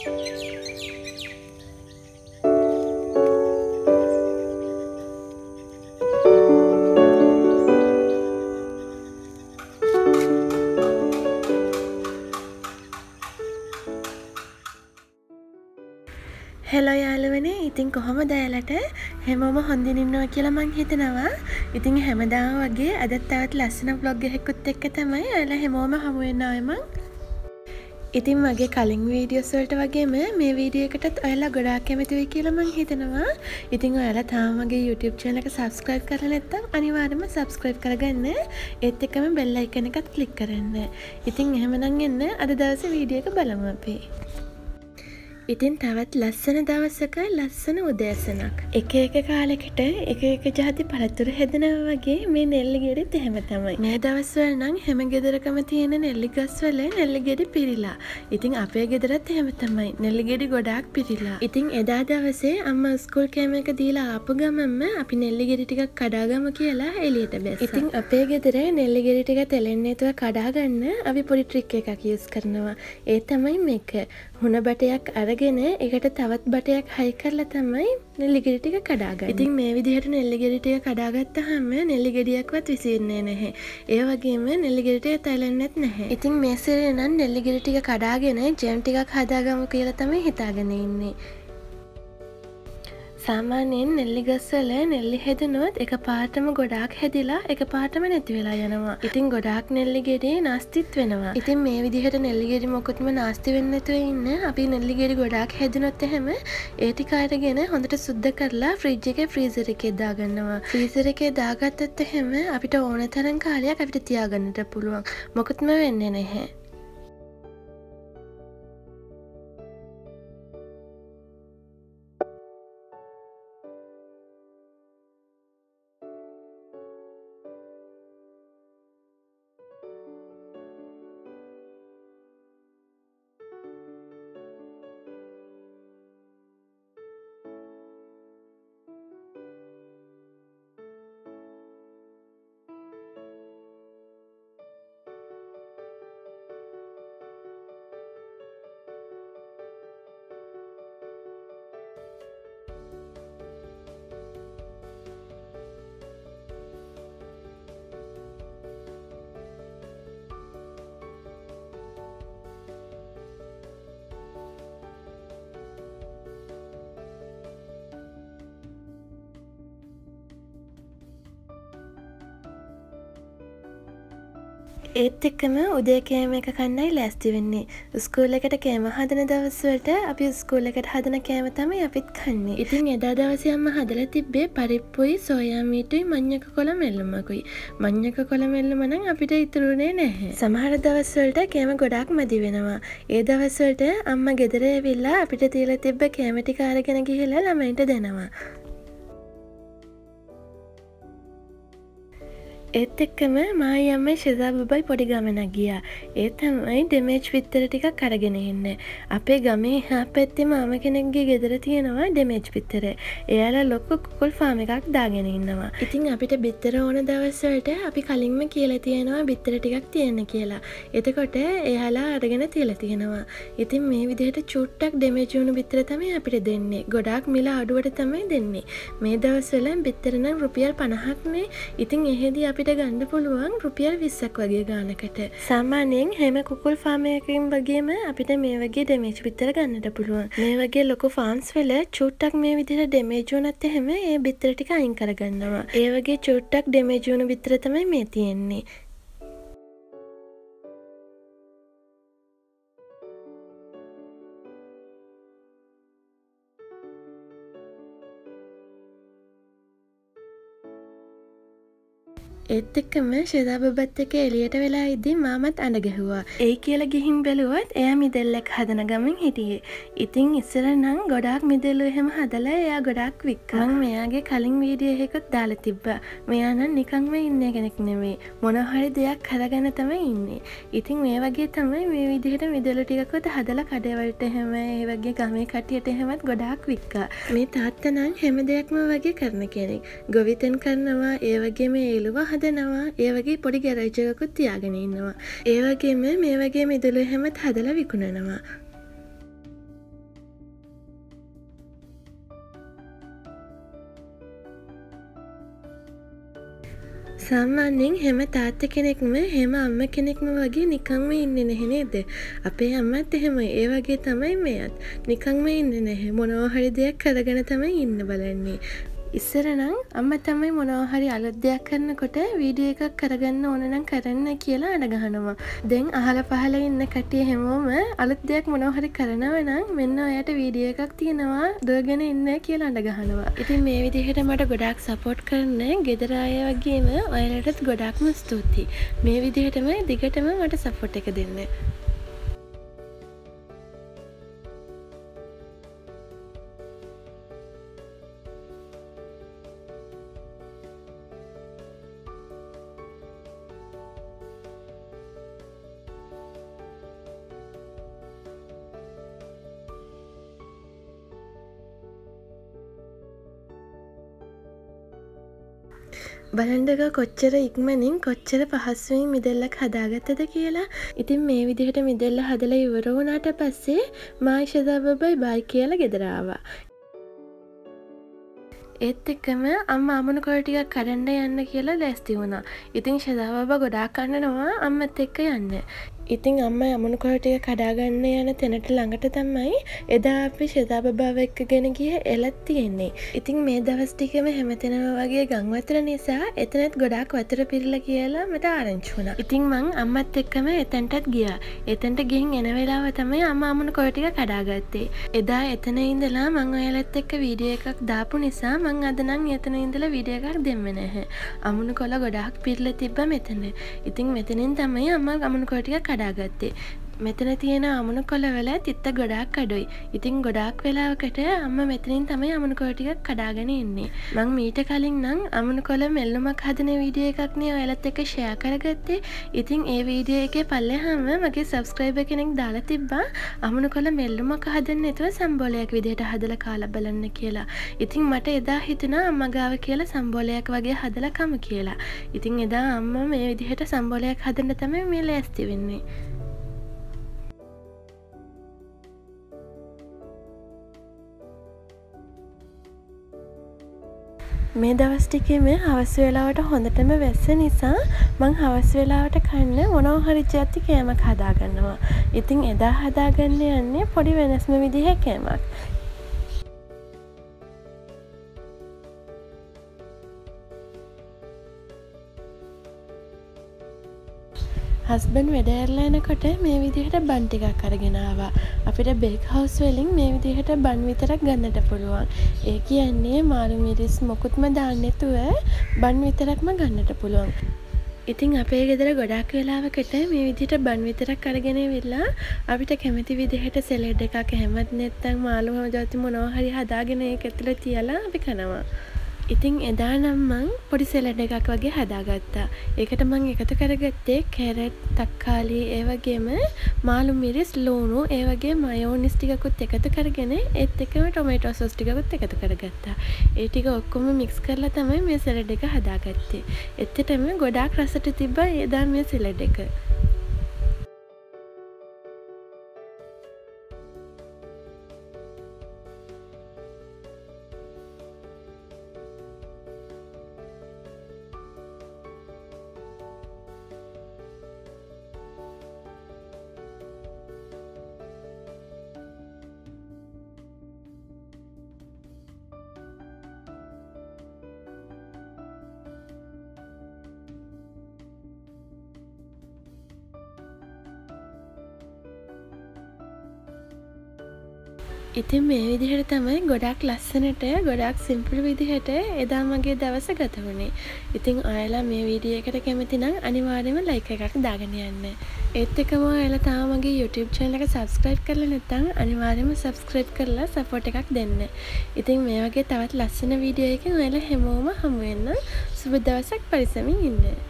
Hello යාළුවනේ ඉතින් කොහොම දෑලට හැමෝම හොඳින් ඉන්නවා කියලා මං හිතනවා. ඉතින් හැමදාම වගේ අදත් තවත් ලස්සන බ්ලොග් එකෙකුත් එක්ක තමයි ඔයාලා හැමෝම හමුවෙන්න ඔයමං ඉතින් මගේ කලින් වීඩියෝස්වලට වගේම මේ වීඩියකටත් ඔයාලා ගොඩාක් කැමතිවයි කියලා මං හිතනවා. ඉතින් ඔයාලා තාමගේ YouTube channel එක subscribe කරලා නැත්නම් අනිවාර්යයෙන්ම subscribe කරගන්න. ඒත් එක්කම bell icon එකත් click කරන්න. ඉතින් එහෙමනම් එන්න අද දවසේ වීඩියෝ එක බලමු අපි. ඉතින් තවත් ලස්සන දවසක ලස්සන උදෑසනක්. එක එක කාලෙකට එක එක ජාති පළතුර හෙදනව වගේ මේ නෙල්ලි ගෙඩිත් එහෙම තමයි. මේ දවස්වල නම් හැම ගෙදරකම තියෙන නෙල්ලි ගස්වල නෙල්ලි ගෙඩි පිරිලා. ඉතින් අපේ ගෙදරත් එහෙම තමයි. නෙල්ලි ගෙඩි ගොඩාක් පිරිලා. ඉතින් එදා දවසේ අම්ම ස්කූල් කෑම එක දීලා ආපු ගමන්ම අපි නෙල්ලි ගෙඩි ටිකක් කඩාගම කියලා එළියට බැස්සා. ඉතින් අපේ ගෙදර නෙල්ලි ගෙඩි ටික තෙලෙන්නේ නැතුව කඩාගන්න අපි පොඩි ට්‍රික් එකක් යූස් කරනවා. ඒ තමයි මේක. හුණ බටයක් අරගෙන එකට තවත් බටයක් හයි කරලා තමයි නෙල්ලිගෙඩි ටික කඩාගන්න. ඉතින් මේ විදිහට නෙල්ලිගෙඩි ටික කඩාගත්තාම නෙල්ලි ගෙඩියක්වත් විසිරෙන්නේ නැහැ. ඒ වගේම නෙල්ලිගෙඩි ටික තැලෙන්නෙත් නැහැ. ඉතින් මේ සැරේ නම් නෙල්ලිගෙඩි ටික කඩාගෙන ජැම් ටිකක් හදාගමු කියලා තමයි හිතාගෙන ඉන්නේ. සාමාන්‍යයෙන් නෙල්ලි ගස්වල නෙල්ලි හෙදනොත් එක පාටම ගොඩාක් හැදිලා එක පාටම නැති වෙලා යනවා. ඉතින් ගොඩාක් නෙල්ලි ගෙඩේ නාස්තිත් වෙනවා. ඉතින් මේ විදිහට නෙල්ලිගෙඩි මොකුත්ම නාස්ති වෙන්නතුව ඉන්න අපි නෙල්ලිගෙඩි ගොඩාක් හැදනොත් එහෙම ඒටිකාරගෙන හොඳට සුද්ද කරලා ෆ්‍රිජ් එක ෆ්‍රීසර එකේ දාගන්නවා. ෆ්‍රීසර එකේ දාගත්තත් එහෙම අපිට ඕන තරන් කාලයක් අපිට තියාගන්නට පුළුවන්. මොකුත්ම වෙන්න නැහැ. ඒත් එක්කම උදේ කෑම එක කන්නයි ලෑස්ති වෙන්නේ. ස්කූල් එකට කෑම හදන දවස්වලට අපි ස්කූල් එකට හදන කෑම තමයි අපිත් කන්නේ. ඉතින් එදා දවසයම්ම හදල තිබ්බේ පරිප්පුයි සෝයාමීටුයි මං්ඥක කොළ මෙල්ලමකුයි. මං්ඥක කොළ මෙල්ලම නම් අපිට ඉතුරුණේ නැහැ. සමහර දවස්වලට කෑම ගොඩක් මදි වෙනවා. ඒ දවස්වලට අම්ම ගෙදර වෙල්ලා අපිට තියල තිබ්බ කෑමටි කාරගෙන ගිහිලා ළමයිට දෙනවා. ඒත් එක්කම මායි අම්මයි ශෙදා බබයි පොඩි ගමනක් ගියා. ඒ තමයි ඩෙමේච් විත්තර ටිකක් කරගෙන එන්න. අපේ ගමේ හා පැත්තේ මාම කෙනෙක්ගේ ගෙදර තියෙනවා ඩෙමේච් පිත්තර. එයාලා ලොක්ක කුකුල් ෆාම එකක් දාගෙන ඉන්නවා. ඉතින් අපිට බිත්තර ඕන දවස්සට අපි කලින්ම කියල තියෙනවා බිත්තර ටිකක් තියෙන කියලා. එතකොට එයාලා අරගෙන තියල තියෙනවා. ඉතින් මේ විදිහට චුට්ටක් ඩෙමේජුණු බිත්තර තමයි අපිට දෙන්නේ. ගොඩක් මිලා අඩුවට තමයි දෙන්නේ. මේ දවස්වල බිත්තරනම් රුපියල් පණහක්නේ ඉතින් එහෙදී අපි අපිට ගණ්ඩ පුළුවන් රුපියල් විස්සක් වගේ ගානකට. සාමානයෙන් හැම කුකුල් ෆාමයකින් වගේම අපිට මේ වගේ ඩෙමේච් විතර ගන්නට පුළුවන්. මේ වගේ ලොක ෆාන්ස් වෙල චුට්ටක් මේ විදිර ඩෙමේජූනත් එහෙම ඒ බිත්තරටික අයින් කරගන්නවා. ඒ වගේ චුට්ටක් ඩෙමේජූන විතර තමයි මේ තියෙන්නේ. ඒත් එක්කම ශෙදා බබත් එක එලියට වෙලා ඉද්දි මාමත් අඩ ගැහුවා. ඒ කියල ගිහින් බැලුවත් එය මිදෙල්ලෙක් හදන ගමින් හිටියේ. ඉතිං ඉස්සර නං ගොඩක් මිදෙල්ලු එහෙම හදලා එයා ගොඩක් වික්කං. මෙයාගේ කලින් වීඩිය එහෙකුත් දාල තිබ්බ. මෙයාන නිකංම ඉන්න කෙනෙක් නෙවේ මොනහරි දෙයක් හදගන්න තමයි ඉන්නේ. ඉතින් මේ වගේ තමයි මේ විදිහට මිදලු ටිකකොත් හදල කඩවලට එහෙම ඒ වගේ ගමේ කටියට එහෙමත් ගොඩාක් වික්කා. මේ තාත්තනං හැම දෙයක්ම වගේ කරන කෙනෙක්. ගොවිතන් කරනවා ඒ වගේ මේ ඒලුව හද හදනවා. ඒවගේ පොඩි ගැරජයකුත් තියාගෙන ඉන්නවා. ඒවගේම මේ වගේ මිදුළු හැමත් හදල විකුණනවා. සාමාන්‍යෙන් හැම තාත්ත කෙනෙක්ම හෙම අම්ම කෙනෙක්ම වගේ නිකංම ඉන්න නැහෙනේද අපේ අම්මත් එහෙම ඒ වගේ තමයි මෙයත්. නිකංම ඉන්න නැහැ. මොනෝහරි දෙයක් කරගෙන තමයි ඉන්න බලන්නේ. ඉස්සරනම් අම්ම තමයි මොනවහරි අලුත් දෙයක් කරන්නකොට වීඩිය එකක් කරගන්න ඕනනම් කරන්න කියලා අඩගහනවා. දෙන් අහල පහල ඉන්න කටිය හැමෝම අලුත් දෙයක් මොනවහරි කරනවනම් මෙන්න ඔයට වීඩිය එකක් තියෙනවා දුවගෙන ඉන්න කියලා අඩගහනවා. ඉතින් මේ විදිහට මට ගොඩක් සපෝට් කරන්න ගෙදරාය වගේම ඔයලටත් ගොඩක්ම ස්තුතියි. මේ විදිහටම දිගටම මට සපොට් එක දෙන්න. බලන්ඩක කොච්චර ඉක්මනින් කොච්චර පහස්සුවෙන් මිදෙල්ලක් හදාගත්තද කියලා. ඉතින් මේ විදිහට මිදෙල්ල හදල ඉවරෝනාට පස්සේ මායිශදාබබයි බයි කියල ගෙදරාවා. ඒත් එක්කම අම්ම අමනු කොටිකක් කරන්න යන්න කියලා ලැස්ති වුණා. ඉතිං ශදාබබ ගොඩා කන්නනවා අම්මත් එක්ක යන්න. ඉතිං අම්ම යමුණුකොටය කඩාගන්න යන තැනට ළඟට තමයි එදා අපි ශෙදා බභාව එක්ක ගෙන ගිය එලත් තියෙන්නේ. ඉතිං මේ දවස්ටිකම හැමතෙනව වගේ ගංවතර නිසා එතනත් ගොඩක් වතර පිරල කියලා මට ආරංචුුණ. ඉතිං මං අම්මත් එක්කම එතැන්ටත් ගියා. එතැන්ට ගිහින් එන වෙලාව තමයි අම්ම අමනු කොටික කඩාගත්තේ. එදා එතන ඉඳලා මං ඔයලත් එක්ක වීඩිය එකක් දාපු නිසා මං අදනං එතන ඉඳල විඩියකක් දෙන්න නැහැ. අමුණු කොල ගොඩක් පිරල තිබ්බ මෙතන. ඉතිං මෙතනින් තමයි අම්ම ගමනු කොටික කඩා 上がって මෙතන තියෙන අමනු කොළවල තිත්ත ගොඩක් අඩුයි. ඉතිං ගොඩක් වෙලාවකට අම්ම මෙතනින් තමයි අමනු කොටිකක් කඩාගෙන ඉන්නේ මං මීට කලින් නම් අමනු කොළ මෙල්ලුමක් හදන වීඩිය එකක්නේ ඔයලත් එක ෂයා කරගත්තේ. ඉතිං ඒ වීඩිය එක පල්ලෙ හම මගේ සබස්ක්‍රයිබ කෙනෙක් දාලා තිබ්බා. අමනු කොළ මෙල්ලුමක් හදන්න එතුව සම්බෝලයක් විදිහට හදල කාල බලන්න කියලා. ඉතිං මට එදා හිතන අම්මගාව කියලා සම්බෝලයක් වගේ හදලකම කියලා. ඉතිං එදා අම්ම මේ විදිහට සම්බෝලයක් හදන්න තමයි මේ ලෑස්ති වෙන්නේ. මේ දවස්ටිකේම හවස් වෙලාවට හොඳටම වැස්ස නිසා මං හවස් වෙලාවට කන්න මොනෝහරි ජාති කෑමක් හදාගන්නවා. ඉතිං එදා හදාගන්න යන්නේ පොඩි වෙනස්ම විදිහ කෑමක්. හස්බන් වැඩෑරලෑනකොට මේ විදිහට බන්ටිකක් කරගෙනවා අපිට බෙක් හවස් වලින් මේ විදිහට බන් විතරක් ගන්නට පුළුවන්. ඒ කියන්නේ මාළු මිරිස් මොකුත්ම දාන්නෙතුව බන් විතරක්ම ගන්නට පුළුවන්. ඉතිං අපේ ගෙදර ගොඩක් වෙලාවකට මේ විදිට බන් විතරක් කරගෙන වෙල්ලා අපිට කැමති විදිහට සෙලෙඩ් එකක් හැමත් නැත්තං මාළුහම ජාති මොනෝහරි හදාගෙන ඇතුළ තියලා අපි කනවා. ඉතිං එදා නම් මං පොඩි සෙලඩ එකක් වගේ හදාගත්තා. ඒකට මං එකතු කරගත්තේ කැරට් තක්කාලී ඒවගේම මාළු මිරිස් ලූුණු ඒවගේ මයෝනිස් ටිකකුත් එකතු කරගෙන ඒත් එකම ටොමේටෝ සොස් ටිකකුත් එකතු කරගත්තා. ඒ ටික ඔක්කොම මික්ස් කරලා තමයි මේ සෙලඩ එක හදාගත්තේ. එත්තටම ගොඩාක් රසට තිබ්බ ඒදා මේ සෙලඩ එක. ඉතින් මේ විදිහට තමයි ගොඩක් ලස්සනට ගොඩක් සිම්පල් විදිහට එදා මගේ දවස ගත වුණේ. ඉතිං ඔයලා මේ වීඩිය එකට කැමතිනම් අනිවාර්යම ලයික එකක් දාගෙන යන්න. ඒත් එකම ඔයලා තාමගේ YouTube චැනල එක සබස්ක්‍රයිබ් කරලා නැත්තං අනිවාර්යම සබස්ක්‍රයිබ් කරලා සපෝට් එකක් දෙන්න. ඉතින් මේ වගේ තවත් ලස්සන වීඩියෝ එක ඔයලා හැමෝම හමුවෙන්න සුබ දවසක් පරිසමින් ඉන්න.